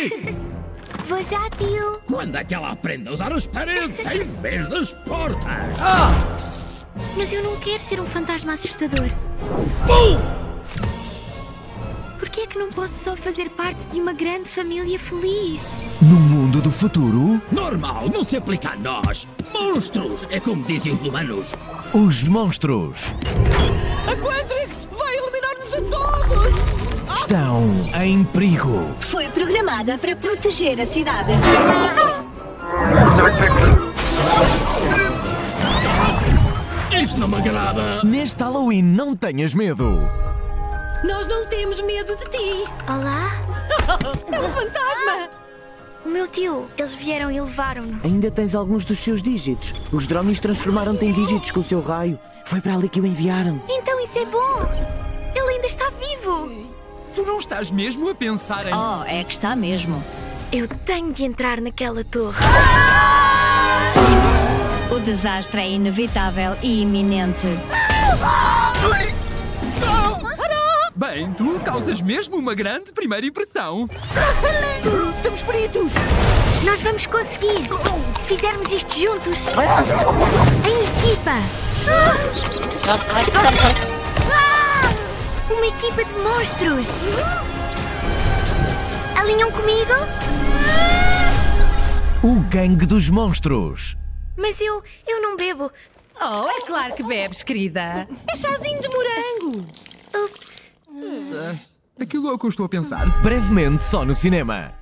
Ei! Vou já, tio. Quando é que ela aprende a usar as paredes em vez das portas? Mas eu não quero ser um fantasma assustador. Bum! Por que é que não posso só fazer parte de uma grande família feliz? No mundo do futuro, Normal, não se aplica a nós. Monstros, é como dizem os humanos. os monstros estão em perigo. Foi programada para proteger a cidade. Isto não me agrada. Neste Halloween, não tenhas medo. Nós não temos medo de ti. Olá? É um fantasma! O meu tio, eles vieram e levaram-no. Ainda tens alguns dos seus dígitos. Os drones transformaram-te em dígitos com o seu raio. Foi para ali que o enviaram. Então isso é bom. Tu não estás mesmo a pensar em. Oh, é que está mesmo. Eu tenho de entrar naquela torre. O desastre é inevitável e iminente. Bem, tu causas mesmo uma grande primeira impressão. Estamos fritos! Nós vamos conseguir. Se fizermos isto juntos. Em equipa. Uma equipa de monstros. Alinham comigo? O gangue dos monstros. Mas eu, eu não bebo. Oh, é claro que bebes, querida. É chazinho de morango. Ups. Aquilo é o que eu estou a pensar. Brevemente só no cinema.